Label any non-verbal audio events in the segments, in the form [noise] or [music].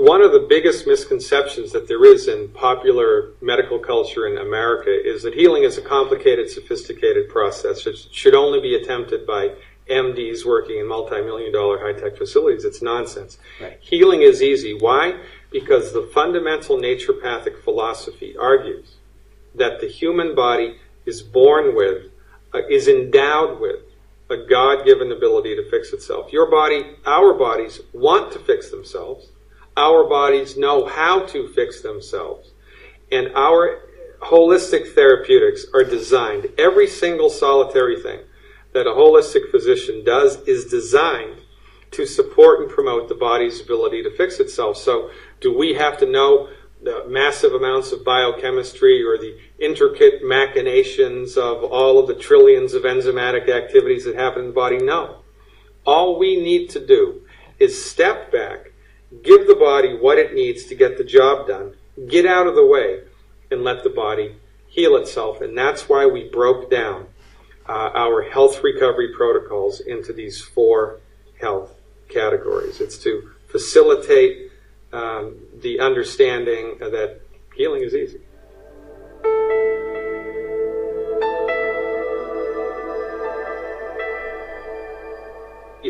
one of the biggest misconceptions that there is in popular medical culture in America is that healing is a complicated, sophisticated process that should only be attempted by MDs working in multi-million dollar high-tech facilities. It's nonsense. Right. Healing is easy. Why? Because the fundamental naturopathic philosophy argues that the human body is born with, uh, is endowed with a God-given ability to fix itself. Your body, our bodies want to fix themselves. Our bodies know how to fix themselves. And our holistic therapeutics are designed, every single solitary thing that a holistic physician does is designed to support and promote the body's ability to fix itself. So, do we have to know the massive amounts of biochemistry or the intricate machinations of all of the trillions of enzymatic activities that happen in the body? No. All we need to do is step back, give the body what it needs to get the job done, get out of the way, and let the body heal itself. And that's why we broke down uh, our health recovery protocols into these four health categories. It's to facilitate um, the understanding that healing is easy.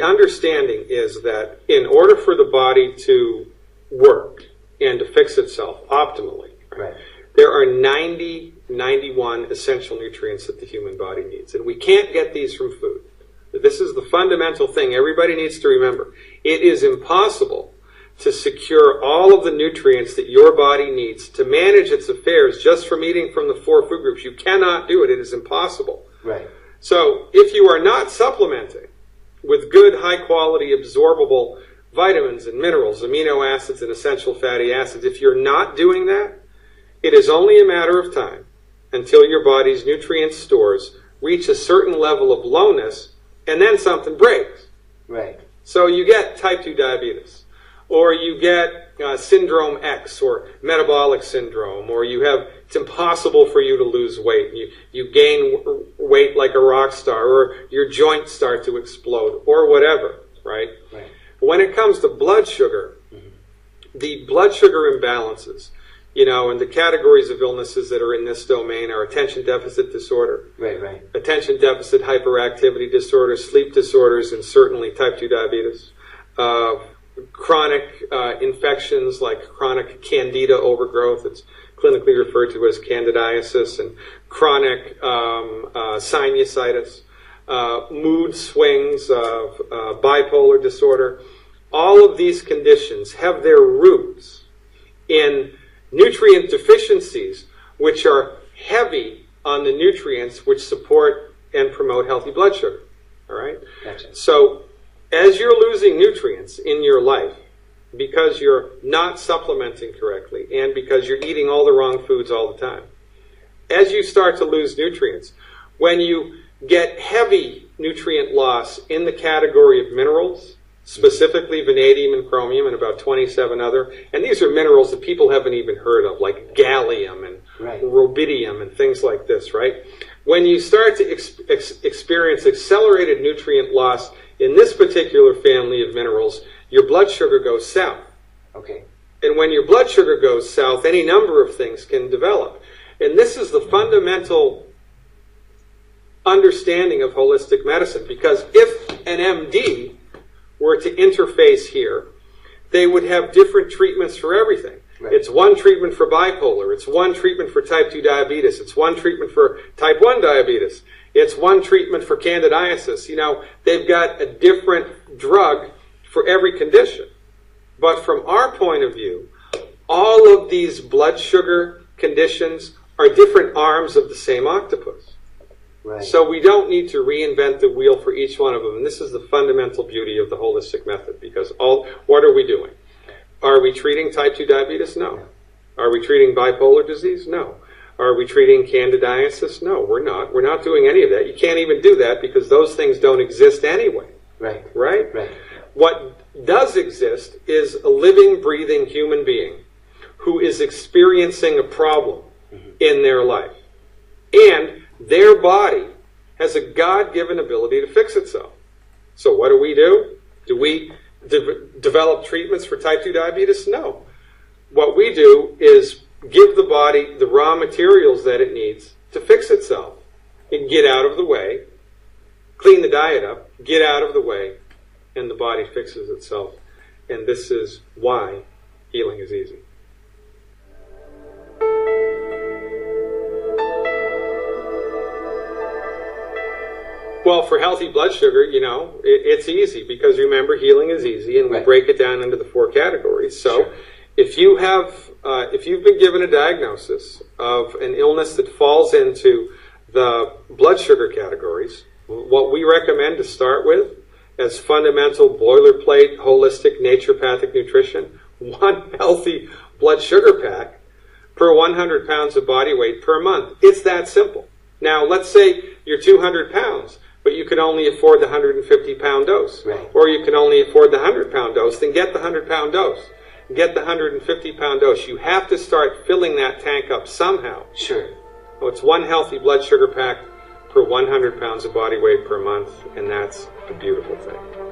The understanding is that in order for the body to work and to fix itself optimally, Right. there are 90, 91 essential nutrients that the human body needs. And we can't get these from food. This is the fundamental thing everybody needs to remember. It is impossible to secure all of the nutrients that your body needs to manage its affairs just from eating from the four food groups. You cannot do it. It is impossible. Right. So if you are not supplementing with good, high quality, absorbable vitamins and minerals, amino acids and essential fatty acids, if you're not doing that, it is only a matter of time until your body's nutrient stores reach a certain level of lowness and then something breaks. Right. So you get type 2 diabetes, or you get uh, syndrome X, or metabolic syndrome, or you have, it's impossible for you to lose weight. You, you gain w- weight like a rock star, or your joints start to explode, or whatever, right? Right. When it comes to blood sugar, the blood sugar imbalances, you know, and the categories of illnesses that are in this domain are attention deficit disorder, Right. Right. attention deficit hyperactivity disorder, sleep disorders, and certainly type 2 diabetes. Uh, chronic uh, infections like chronic candida overgrowth, it's clinically referred to as candidiasis, and chronic um, uh, sinusitis, uh, mood swings, of uh, bipolar disorder. All of these conditions have their roots in nutrient deficiencies, which are heavy on the nutrients which support and promote healthy blood sugar. All right? Gotcha. So, as you're losing nutrients in your life because you're not supplementing correctly and because you're eating all the wrong foods all the time, as you start to lose nutrients, when you get heavy nutrient loss in the category of minerals, specifically vanadium and chromium and about 27 other, and these are minerals that people haven't even heard of, like gallium and Right. rubidium and things like this, right? When you start to ex- ex- experience accelerated nutrient loss in this particular family of minerals, your blood sugar goes south. Okay. And when your blood sugar goes south, any number of things can develop. And this is the fundamental understanding of holistic medicine because if an MD were to interface here, they would have different treatments for everything. Right. It's one treatment for bipolar, it's one treatment for type 2 diabetes, it's one treatment for type 1 diabetes, it's one treatment for candidiasis. You know, they've got a different drug for every condition. But from our point of view, all of these blood sugar conditions are different arms of the same octopus. Right. So we don't need to reinvent the wheel for each one of them. And this is the fundamental beauty of the holistic method because all what are we doing? Are we treating type 2 diabetes? No. Are we treating bipolar disease? No. Are we treating candidiasis? No, we're not. We're not doing any of that. You can't even do that because those things don't exist anyway, right. right? Right. What does exist is a living, breathing human being who is experiencing a problem mm-hmm. in their life. And their body has a God given ability to fix itself. So, what do we do? Do we de- develop treatments for type 2 diabetes? No. What we do is give the body the raw materials that it needs to fix itself. And get out of the way, clean the diet up, get out of the way, and the body fixes itself. And this is why healing is easy. Well, for healthy blood sugar, you know, it, it's easy because remember, healing is easy, and we Right. break it down into the four categories. So, Sure. If you have, uh, if you've been given a diagnosis of an illness that falls into the blood sugar categories, what we recommend to start with as fundamental boilerplate holistic naturopathic nutrition, [laughs] one healthy blood sugar pack per 100 pounds of body weight per month. It's that simple. Now, let's say you're 200 pounds, but you can only afford the 150 pound dose. Right. Or you can only afford the 100 pound dose, then get the 100 pound dose. Get the 150 pound dose. You have to start filling that tank up somehow. Sure. Oh, it's one healthy blood sugar pack per 100 pounds of body weight per month, and that's a beautiful thing.